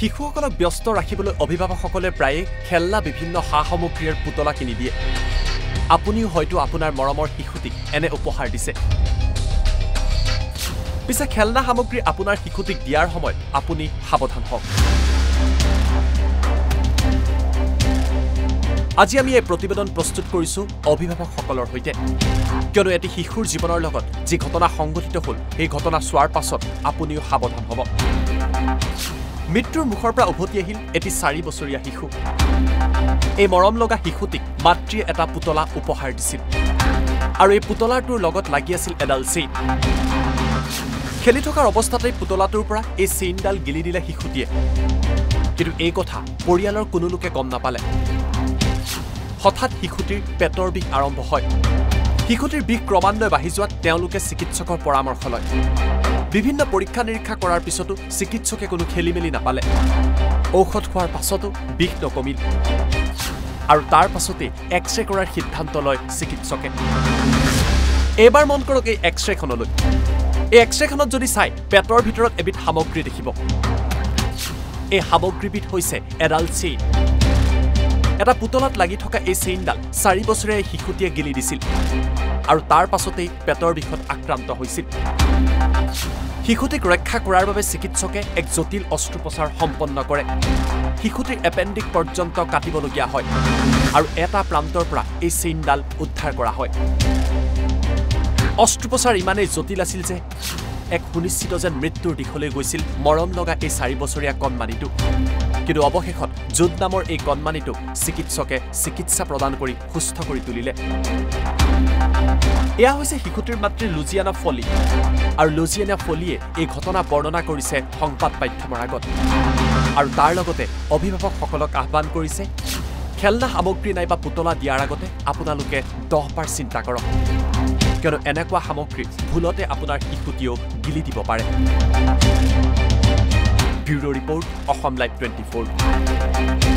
শিশুসকলক ব্যস্ত ৰাখিবলৈ অভিভাৱকসকলে প্ৰায়ে খেলনা বিভিন্ন সা সামগ্ৰীৰ পুতলা কিনি দিয়ে। আপুনিও হয়তো আপোনাৰ মৰমৰ শিশুটিক এনে উপহাৰ দিছে। পিছে খেলনা সামগ্ৰী আপোনাৰ শিশুটিক দিয়াৰ সময়ত আপুনি সাৱধান হওক। আজি আমি এই প্ৰতিবেদন প্ৰস্তুত কৰিছো অভিভাৱকসকলৰ সৈতে। কিয়নো এটি শিশুৰ জীৱনৰ লগত যি ঘটনা সংঘটিত হ'ল সেই ঘটনা চোৱাৰ পাছত আপুনিও সাৱধান হ'ব। মৃত্যুৰ মুখৰ পৰা উভতি আহিল এটি চাৰি বছৰীয়া শিশু। এই মৰম লগা শিশুটিক মাতৃয়ে এটা পুতলা উপহাৰ দিছিল। আৰু এই পুতলাটোৰ লগত লাগি আছিল এডাল চেইন। খেলি থকাৰ অৱস্থাতেই পুতলাটোৰ পৰা এই চেইনডাল গিলি দিলে শিশুটিয়ে। কিন্তু এই কথা পৰিয়ালৰ কোনো লোকে গম নাপালে। হঠাৎ শিশুটিৰ পেটৰ বিষ আৰম্ভ হয়। শিশুটিৰ বিষ ক্ৰমান্বয়ে বাঢ়ি যোৱাত তেওঁলোকে চিকিৎসকৰ পৰামৰ্শ লয়। বিভিন্ন পৰীক্ষা নিৰীক্ষা কৰাৰ পিছতো চিকিৎসকে কোনো খেলি মেলি নাপালে। ঔষধ খোৱাৰ পাছতো বিষ নকমিল। আৰু তাৰ পাছতেই এক্স ৰে কৰাৰ সিদ্ধান্ত লয় চিকিৎসকে। এইবাৰ মন কৰক এই এক্স ৰেখনলৈ এই এক্স ৰেখনত যদি চাই পেটৰ ভিতৰত এবিধ সামগ্ৰী দেখিব। এই সামগ্ৰীবিধ হৈছে এডাল চেইন। এটা পুতলাত লাগি থকা এই চেইনডাল চাৰি বছৰীয়া শিশুটিয়ে গিলি দিছিল। আৰু তাৰ পাছতেই পেটৰ বিষত আক্ৰান্ত হৈছিল। শিশুটিক ৰক্ষা কৰাৰ বাবে চিকিৎসকে এক জটিল অস্ত্ৰোপচাৰ সম্পন্ন কৰে। শিশুটিৰ এপেণ্ডিক পৰ্যন্ত কাটিবলগীয়া হয় আৰু এটা প্ৰান্তৰ পৰা এই চেইনডাল উদ্ধাৰ কৰা হয়। অস্ত্ৰোপচাৰ ইমানেই জটিল আছিল যে এক সুনিশ্চিত যেন মৃত্যুৰ দিশলৈ গৈছিল মৰম লগা এই চাৰি বছৰীয়া কণমানিটো। কিন্তু অৱশেষত জুদ নামৰ এই কণমানিটোক চিকিৎসকে চিকিৎসা প্ৰদান কৰি সুস্থ কৰি তুলিলে। এয়া হৈছে শিশুটিৰ মাতৃ লুজিয়ানা ফলি। আৰু লুজিয়ানা ফলিয়ে এই ঘটনা বৰ্ণনা কৰিছে সংবাদ মাধ্যমৰ আগত। আৰু তাৰ লগতে অভিভাৱকসকলক আহ্বান কৰিছে খেলনা সামগ্ৰী নাইবা পুতলা দিয়াৰ আগতে আপোনালোকে দহবাৰ চিন্তা কৰক। কিয়নো এনেকুৱা সামগ্ৰী ভুলতে আপোনাৰ শিশুটিয়েও গিলি দিব পাৰে। Bureau' report Asom live twenty four.